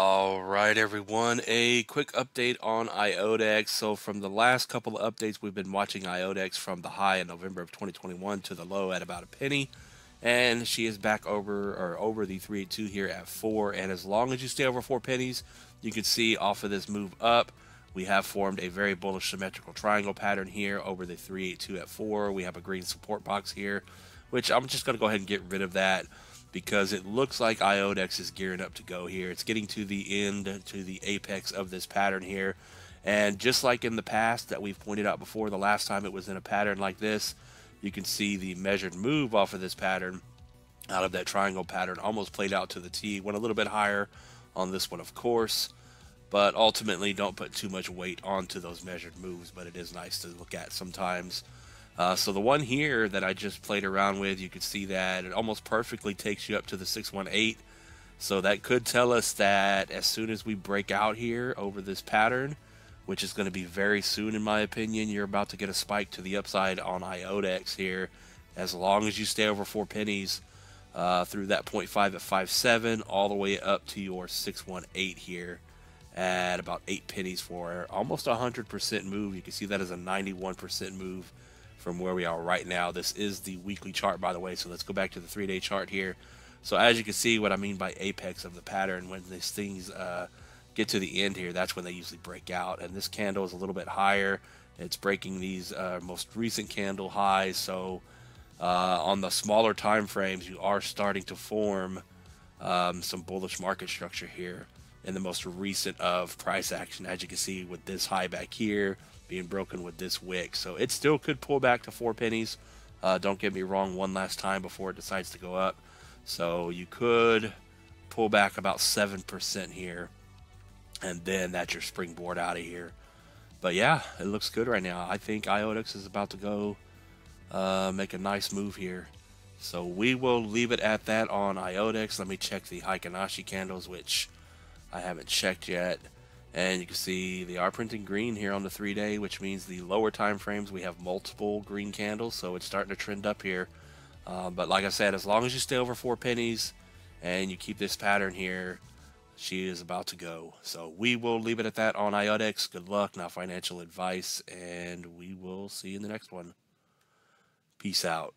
All right, everyone. A quick update on IoTeX. So, from the last couple of updates, we've been watching IoTeX from the high in November of 2021 to the low at about a penny, and she is back over or over the 382 here at four. And as long as you stay over four pennies, you can see off of this move up, we have formed a very bullish symmetrical triangle pattern here over the 382 at four. We have a green support box here, which I'm just going to go ahead and get rid of that because it looks like IoTeX is gearing up to go here. It's getting to the end, to the apex of this pattern here. And just like in the past that we've pointed out before, the last time it was in a pattern like this, you can see the measured move off of this pattern out of that triangle pattern almost played out to the T. Went a little bit higher on this one, of course. But ultimately, don't put too much weight onto those measured moves. But it is nice to look at sometimes. Uh, so the one here that I just played around with, you can see that it almost perfectly takes you up to the 618. So that could tell us that as soon as we break out here over this pattern, which is going to be very soon in my opinion, you're about to get a spike to the upside on IoTeX here. As long as you stay over four pennies uh, through that 0.5 at 5.7 all the way up to your 618 here at about 8 pennies for almost a 100% move. You can see that as a 91% move from where we are right now. This is the weekly chart, by the way, so let's go back to the three-day chart here. So as you can see, what I mean by apex of the pattern, when these things uh, get to the end here, that's when they usually break out. And this candle is a little bit higher. It's breaking these uh, most recent candle highs. So uh, on the smaller time frames, you are starting to form um, some bullish market structure here in the most recent of price action, as you can see with this high back here, being broken with this wick. So it still could pull back to four pennies. Uh, don't get me wrong, one last time before it decides to go up. So you could pull back about 7% here. And then that's your springboard out of here. But yeah, it looks good right now. I think IoTeX is about to go uh, make a nice move here. So we will leave it at that on IoTeX. Let me check the Heikin Ashi candles, which I haven't checked yet. And you can see they are printing green here on the three day, which means the lower time frames we have multiple green candles, so it's starting to trend up here. Uh, but like I said, as long as you stay over four pennies and you keep this pattern here, she is about to go. So we will leave it at that on IOTX. Good luck, not financial advice, and we will see you in the next one. Peace out.